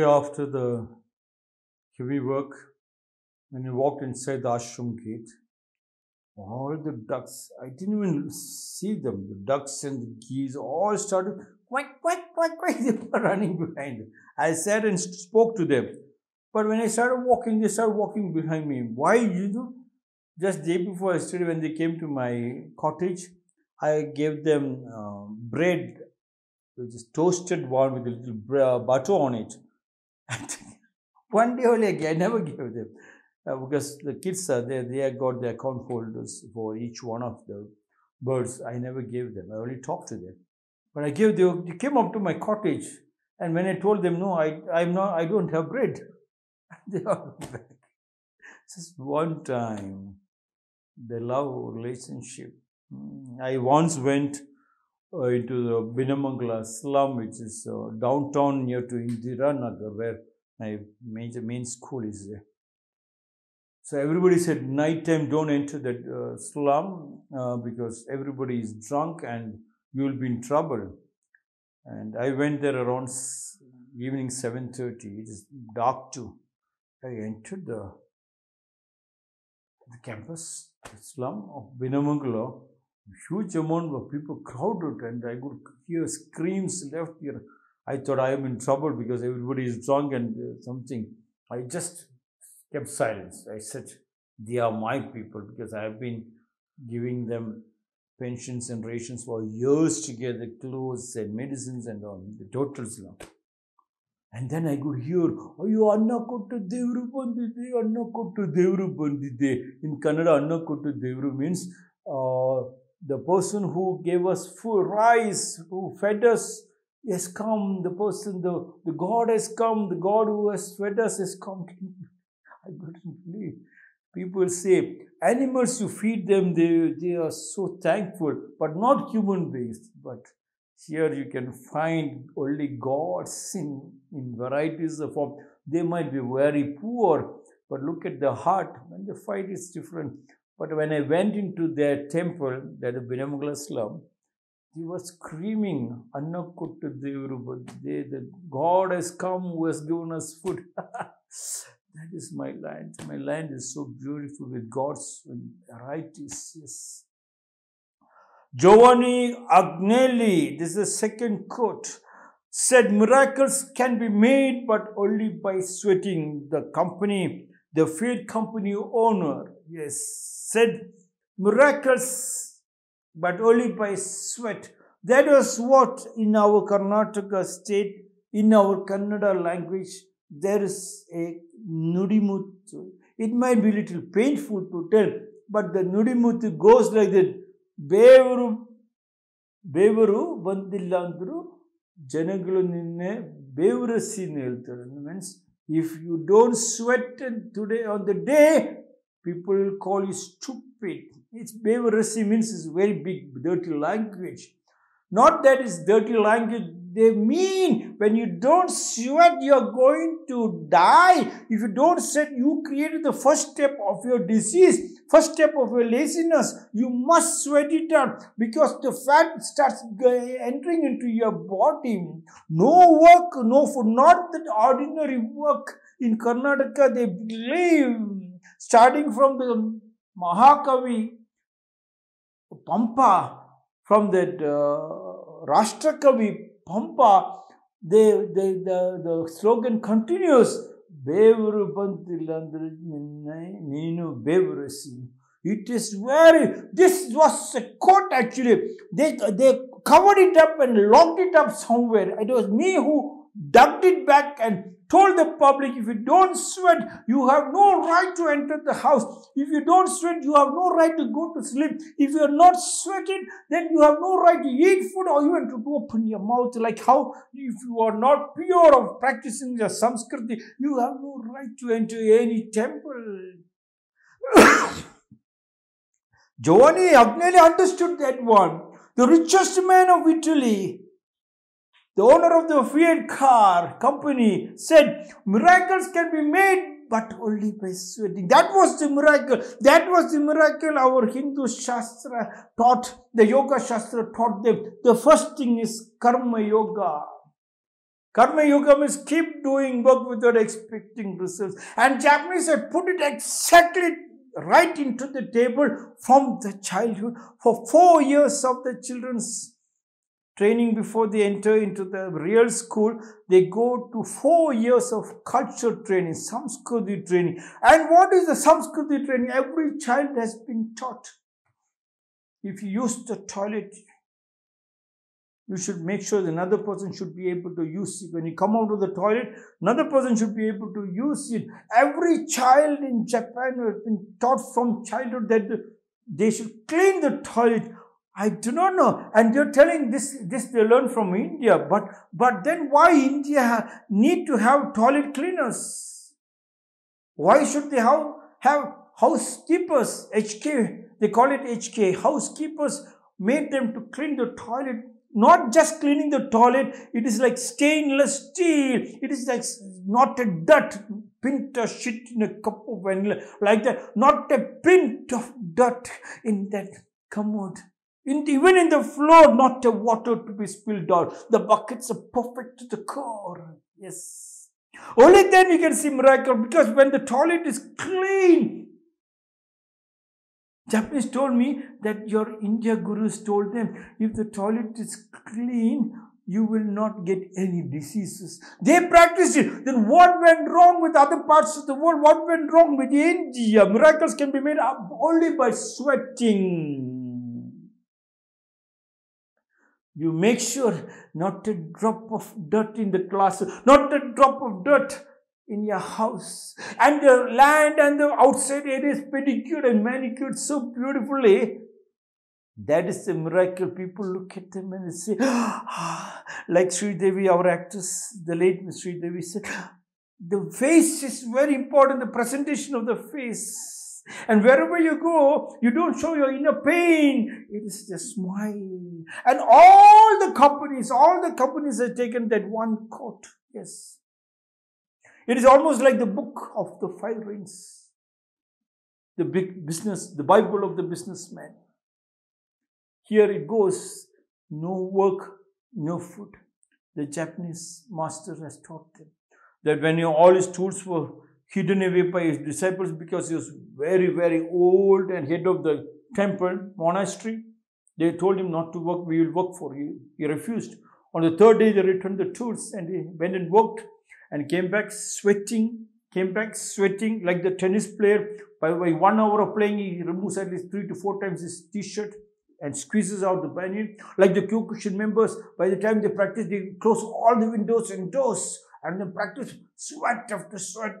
day after the heavy work, when we walked inside the ashram gate, all the ducks, I didn't even see them, the ducks and the geese all started quack, quack, quack, quack, they were running behind. I sat and spoke to them. But when I started walking, they started walking behind me. Why, you know? Just day before yesterday, when they came to my cottage, I gave them uh, bread, which is toasted one with a little uh, butter on it. One day only I never gave them. Uh, because the kids are there, they have got their account holders for each one of the birds. I never gave them. I only talked to them. But I gave them, they came up to my cottage. And when I told them, no, I, I'm not, I don't have bread, they are back. Just one time, the love relationship. Mm, I once went uh, into the Binamangala slum, which is uh, downtown near to Indira Nagar, where my major main school is there. So everybody said, night time don't enter that uh, slum uh, because everybody is drunk and you will be in trouble. And I went there around evening 7.30. It is dark too. I entered the, the campus, the slum of Binamangala Huge amount of people crowded and I could hear screams left here. I thought I am in trouble because everybody is drunk and uh, something. I just kept silence. I said, they are my people because I have been giving them pensions and rations for years to get the clothes and medicines and all, the totals now. And then I could hear, ಅಯ್ಯೋ ಅನ್ನ ಕೊಟ್ಟು ದೇವರು ಬಂದಿದೆ ಅನ್ನ ಕೊಟ್ಟು ದೇವರು ಬಂದಿದೆ ಇನ್ ಕನ್ನಡ ಅನ್ನ ಕೊಟ್ಟು ದೇವರು means the person who gave us full rice, who fed us, has come. The person, the, the God has come. The God who has fed us has come. I couldn't believe. People say, animals, you feed them, they, they are so thankful, but not human beings. But here you can find only gods in, in varieties of form. They might be very poor, but look at the heart. When the fight is different. But when I went into their temple, that the Binamangala slum, they were screaming, Anna Kuttu the God has come who has given us food. that is my land. My land is so beautiful with God's. Yes. Giovanni Agnelli, this is the second quote, said miracles can be made but only by sweating. The company, the Fiat company owner yes, said miracles, but only by sweat. That was what in our Karnataka state, in our Kannada language, there is a nudimuttu. It might be a little painful to tell, but the nudimuttu goes like that. Bevaru, bevaru, ಬಂದಿಲ್ಲ ಅಂದರೂ ninne bevarasi means if you don't sweat today on the day, people call you stupid. It's beverasi means it's very big, dirty language. Not that it's dirty language, they mean when you don't sweat, you're going to die. If you don't sweat, you created the first step of your disease first step of your laziness you must sweat it out because the fat starts entering into your body. No work no food not that ordinary work in karnataka they believe. Starting from the mahakavi pampa from that uh, Rashtrakavi Pampa, they, they, the, the slogan continues, ಬೇವರು ಬಂತಿಲ್ಲ ಅಂದ್ರೆ ನೀನು ಬೇವರಸಿ it is very this was a quote actually they they covered it up and locked it up somewhere it was me who dug it back and told the public if you don't sweat you have no right to enter the house. If you don't sweat you have no right to go to sleep. If you are not sweating then you have no right to eat food. Or even to open your mouth like how if you are not pure of practicing the samskriti you have no right to enter any temple. Giovanni Agnelli understood that one. The richest man of Italy, the owner of the Fiat car company, said miracles can be made but only by sweating. That was the miracle. That was the miracle our Hindu Shastra taught, the Yoga Shastra taught them. The first thing is Karma Yoga. Karma yoga means keep doing work without expecting results. And Japanese have put it exactly right into the table from the childhood. For four years of the children's training before they enter into the real school, they go to four years of culture training, Samskriti training. And what is the Samskriti training? Every child has been taught. If you use the toilet, you should make sure that another person should be able to use it. When you come out of the toilet, another person should be able to use it. Every child in Japan has been taught from childhood that they should clean the toilet. I do not know. And you're telling this, this they learn from India. But, but then why India need to have toilet cleaners? Why should they have, have housekeepers, HK, they call it HK, housekeepers made them to clean the toilet not just cleaning the toilet, it is like stainless steel. It is like not a dirt, pint of shit in a cup of vanilla, like that. Not a pint of dirt in that commode. In, even in the floor, not a water to be spilled out. The buckets are perfect to the core. Yes. Only then you can see miracle because when the toilet is clean, Japanese told me that your India gurus told them if the toilet is clean, you will not get any diseases. They practiced it. Then what went wrong with other parts of the world? What went wrong with India? Miracles can be made up only by sweating. You make sure not a drop of dirt in the class, not a drop of dirt in your house. And the land and the outside area is pedicured and manicured so beautifully. That is the miracle. People look at them and they say, ah, like Sri Devi, our actress, the late Miss Sri Devi said, the face is very important, the presentation of the face. And wherever you go, you don't show your inner pain. It is the smile. And all the companies, all the companies have taken that one coat. Yes. It is almost like the book of the five rings, the big business, the Bible of the businessman. Here it goes no work, no food. The Japanese master has taught them that when all his tools were hidden away by his disciples because he was very, very old and head of the temple, monastery, they told him not to work, we will work for you. He refused. On the third day, they returned the tools and he went and worked and came back sweating, came back sweating like the tennis player. By, by one hour of playing, he removes at least three to four times his t-shirt and squeezes out the banian. Like the Kyokushin members, by the time they practice, they close all the windows and doors and then practice sweat after sweat.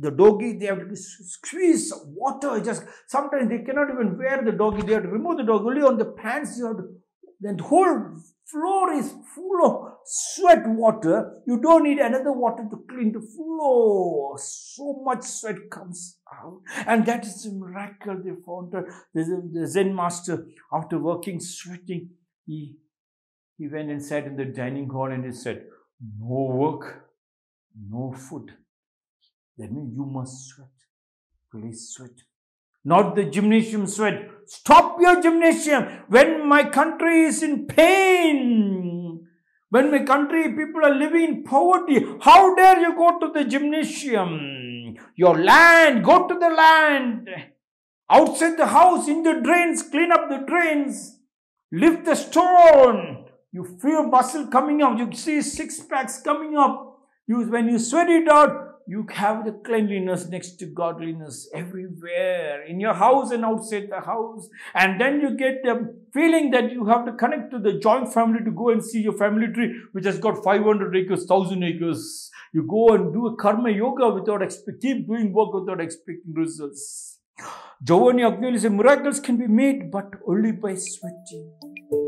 The dogi, they have to squeeze water. Just sometimes they cannot even wear the dogi. They have to remove the dog only on the pants. You have to, then the whole floor is full of sweat water. You don't need another water to clean the floor. So much sweat comes out. And that is a miracle they found. The Zen master, after working, sweating, he, he went and sat in the dining hall and he said, No work, no food. That means you must sweat. Please sweat not the gymnasium sweat. Stop your gymnasium. When my country is in pain, when my country people are living in poverty, how dare you go to the gymnasium? Your land, go to the land. Outside the house, in the drains, clean up the drains. Lift the stone. You feel muscle coming up. You see six packs coming up. You, when you sweat it out, you have the cleanliness next to godliness everywhere in your house and outside the house. And then you get the feeling that you have to connect to the joint family to go and see your family tree, which has got 500 acres, 1000 acres. You go and do a karma yoga without expect, keep doing work without expecting results. Giovanni Agnelli says miracles can be made, but only by sweating.